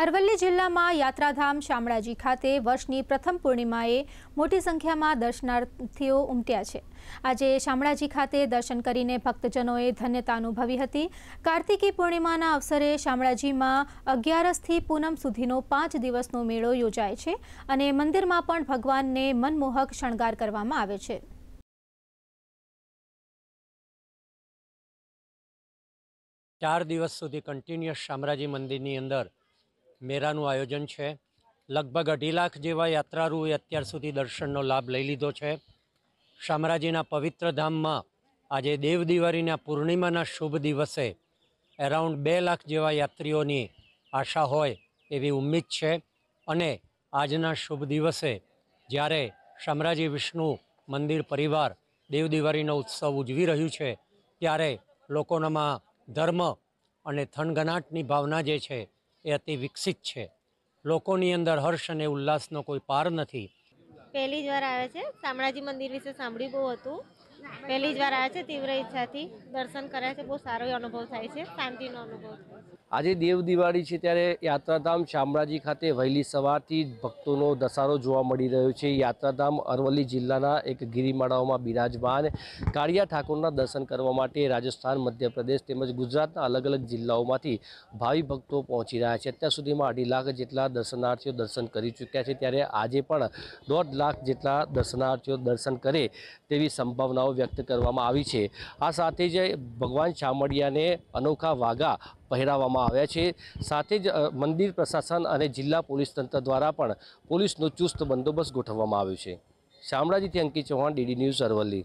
અરવલ્લી જિલ્લામાં યાત્રાધામ શામળાજી ખાતે વર્ષની પ્રથમ પૂર્ણિમાએ મોટી સંખ્યામાં દર્શનાર્થીઓ ઉમટ્યા છે. આજે શામળાજી ખાતે દર્શન કરીને ભક્તજનોએ ધન્યતા અનુભવી હતી. કાર્તિકી પૂર્ણિમાના અવસરે શામળાજીમાં અગિયારસથી પૂનમ સુધીનો પાંચ દિવસનો મેળો યોજાય છે અને મંદિરમાં પણ ભગવાનને મનમોહક શણગાર કરવામાં આવે છે. ચાર દિવસ સુધી કન્ટિન્યુઅસ શામળાજી મંદિરની અંદર મેળાનું આયોજન છે. લગભગ અઢી લાખ જેવા યાત્રાળુઓએ અત્યાર સુધી દર્શનનો લાભ લઈ લીધો છે. શામરાજીના પવિત્ર ધામમાં આજે દેવ દિવાળીના પૂર્ણિમાના શુભ દિવસે એરાઉન્ડ બે લાખ જેવા યાત્રીઓની આશા હોય એવી ઉમ્મીદ છે અને આજના શુભ દિવસે જ્યારે શામરાજી વિષ્ણુ મંદિર પરિવાર દેવ દિવાળીનો ઉત્સવ ઉજવી રહ્યું છે, ત્યારે લોકોનામાં ધર્મ અને થનગનાટની ભાવના જે છે એ અતિ વિકસિત છે. લોકોની અંદર હર્ષ અને ઉલ્લાસનો કોઈ પાર નથી. પહેલી જ વાર આવે છે. શામળાજી મંદિર વિશે સાંભળ્યું બહુ હતું. પહેલી જ વાર આવ્યા છે, તીવ્ર ઈચ્છાથી. દર્શન કર્યા છે, બહુ સારો અનુભવ થાય છે, શાંતિનો અનુભવ આજે દેવ દિવાળી છે ત્યારે યાત્રાધામ શામળાજી ખાતે વહેલી સવારથી ભક્તોનો ધસારો જોવા મળી રહ્યો છે. યાત્રાધામ અરવલ્લી જિલ્લાના એક ગિરિમાળાઓમાં બિરાજમાન કાળિયા ઠાકોરના દર્શન કરવા માટે રાજસ્થાન, મધ્યપ્રદેશ તેમજ ગુજરાતના અલગ અલગ જિલ્લાઓમાંથી ભાવિ ભક્તો પહોંચી રહ્યા છે. અત્યાર સુધીમાં અઢી લાખ જેટલા દર્શનાર્થીઓ દર્શન કરી ચૂક્યા છે. ત્યારે આજે પણ દોઢ લાખ જેટલા દર્શનાર્થીઓ દર્શન કરે તેવી સંભાવનાઓ વ્યક્ત કરવામાં આવી છે. આ સાથે જ ભગવાન શામળિયાને અનોખા વાઘા પહેરાવવામાં આવ્યા છે. સાથે જ મંદિર પ્રશાસન અને જિલ્લા પોલીસ તંત્ર દ્વારા પણ પોલીસનો ચુસ્ત બંદોબસ્ત ગોઠવવામાં આવ્યો છે. શામળાજીથી અંકિત ચૌહાણ, ડીડી ન્યૂઝ અરવલ્લી.